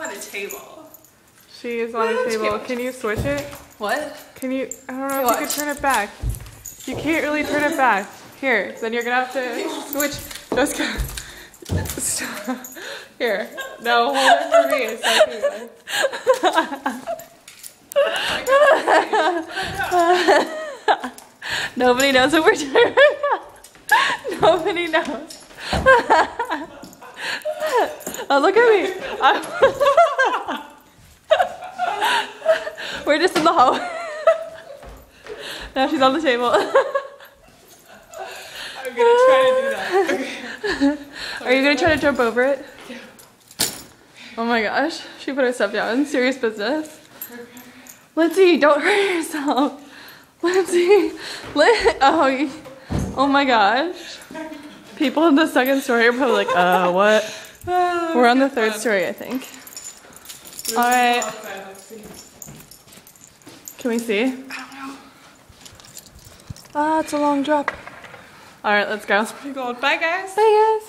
on a table. She is on a table. Can you switch it? What? Can you? I don't know if you can turn it back. You can't really turn it back. Here, then you're gonna have to switch. Just go. Stop. Here. No, hold it for me. So Nobody knows what we're doing. Nobody knows. Oh, look at me. I'm- we're just in the hallway. now she's on the table. I'm gonna try to do that. Are you gonna try to jump over it? Oh my gosh, she put her stuff down. Serious business. Lindsay, don't hurt yourself. Lindsay, Lin- oh, oh my gosh. People in the second story are probably like, uh, what? We're on the third story, I think. All right, can we see? I don't know. Ah, it's a long drop. All right, let's go. Bye guys. Bye, guys.